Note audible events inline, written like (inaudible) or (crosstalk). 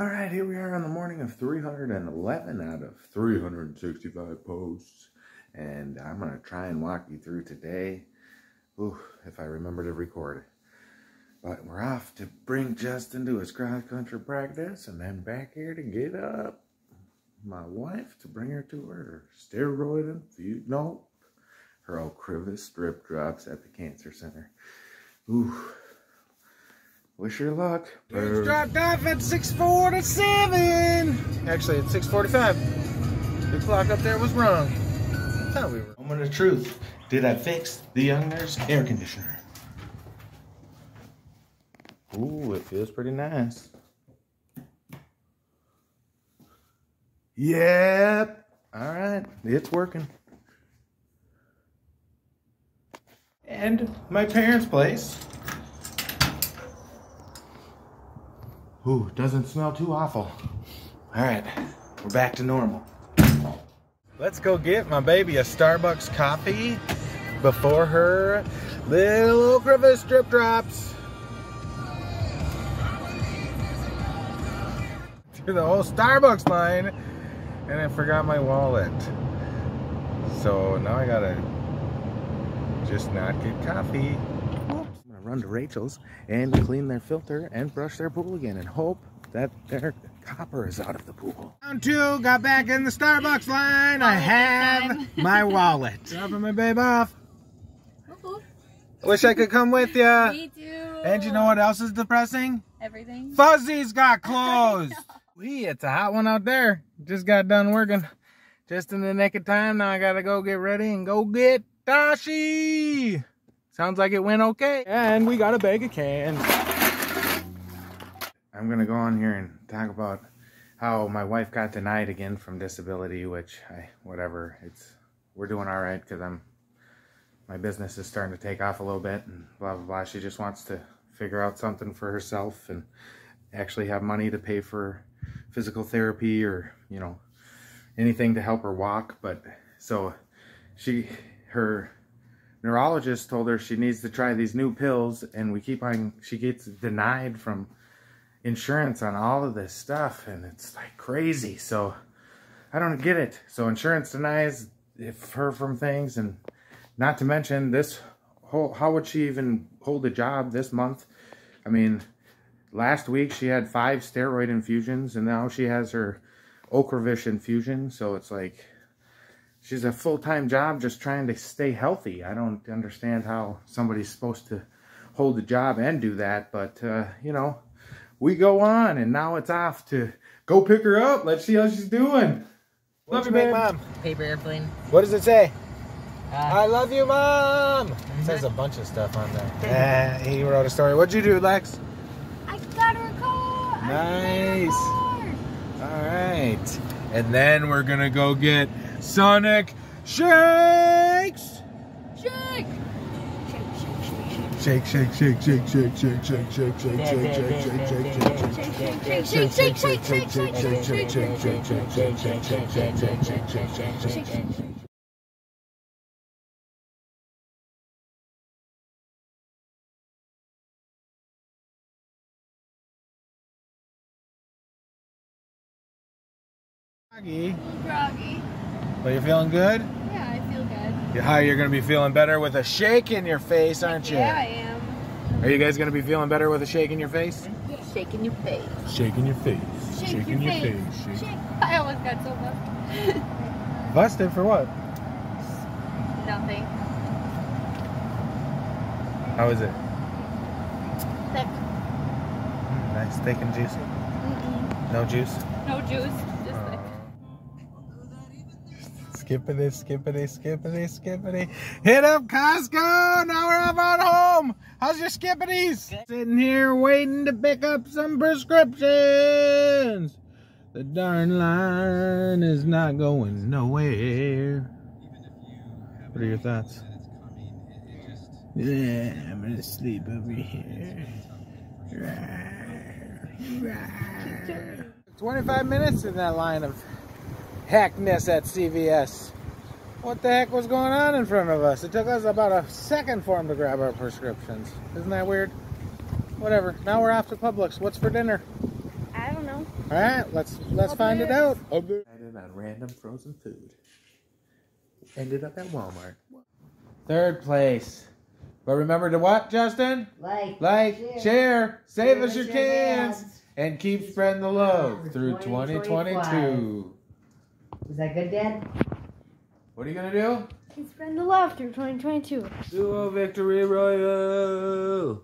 All right, here we are on the morning of 311 out of 365 posts. And I'm going to try and walk you through today. Ooh, if I remember to record. But we're off to bring Justin to his cross country practice and then back here to get up my wife to bring her to her steroid infused, no, her Ocrevus strip drops at the cancer center. Ooh. Wish her luck. It's dropped off at 647. Actually, at 645. The clock up there was wrong. I thought we were. Moment of truth. Did I fix the young nurse air conditioner? Ooh, it feels pretty nice. Yep. All right, it's working. And my parents' place. Ooh, doesn't smell too awful. All right, we're back to normal. Let's go get my baby a Starbucks coffee before her little Ocrevus drip drops. Through the whole Starbucks line, and I forgot my wallet. So now I gotta just not get coffee. I'm gonna run to Rachel's and clean their filter and brush their pool again and hope that their copper is out of the pool. Round two, got back in the Starbucks line. I have my wallet. (laughs) Dropping my babe off. Wish I could come with you. Me too. And you know what else is depressing? Everything. Fuzzy's got (laughs) closed. Wee, it's a hot one out there. Just got done working. Just in the nick of time. Now I gotta go get ready and go get Dashi. Sounds like it went okay. And we got a bag of cans. I'm gonna go on here and talk about how my wife got denied again from disability, which I whatever. It's we're doing all right because I'm my business is starting to take off a little bit and blah blah blah. She just wants to figure out something for herself and actually have money to pay for physical therapy or you know anything to help her walk. But so she her neurologist told her she needs to try these new pills and we keep on she gets denied from insurance on all of this stuff and it's like crazy. So i don't get it. So insurance denies her from things and not to mention this whole how would she even hold a job this month? I mean last week she had five steroid infusions and now she has her ocrevus infusion so it's like she's a full-time job just trying to stay healthy i don't understand how somebody's supposed to hold a job and do that but uh, you know we go on and now it's off to go pick her up let's see how she's doing Love you, babe. big mom. Paper airplane. What does it say? Uh, I love you, mom. It says a bunch of stuff on there. Eh, he wrote a story. What'd you do, Lex? I got her a car. Nice. got her All right. And then we're gonna go get Sonic Shakes. a car. Shake. Shake, shake, shake, shake, shake, shake, shake, shake, shake, shake, shake, shake, shake, shake, shake. Shake, shake, shake, shake, shake, shake, shake, shake, shake, shake, shake, shake, shake, shake, shake, shake, shake, shake. Froggy, Groggy. But you're feeling good? Yeah, I feel good. How you're gonna be feeling better with a shake in your face, aren't you? Yeah, I am. Are you guys gonna be feeling better with a shake in your face? Shaking your face. Shaking your face. Shake your face. Shake. (laughs) I almost got so busted. Busted for what? Nothing. How is it? Thick. Mm, nice, thick and juicy. Mm-mm. No juice. No juice. Skippity, skippity, skippity, skippity. Hit up Costco! Now we're on home! How's your skippities? Sitting here waiting to pick up some prescriptions. The darn line is not going nowhere. What are your thoughts? Yeah, I'm gonna sleep over here. 25 minutes in that line of heckness at CVS. What the heck was going on in front of us? It took us about a second for them to grab our prescriptions. Isn't that weird? Whatever. Now we're off to Publix. What's for dinner? I don't know. All right, let's let's find it out. Ended on random frozen food. Ended up at Walmart. Third place. But remember to what, Justin? Like, Like, Share. share, save us us your your cans, cans. and keep spreading the love through 2025. 2022. Is that good, Dad? What are you gonna do? Keep spreading the love through 2022. Duo Victory Royale!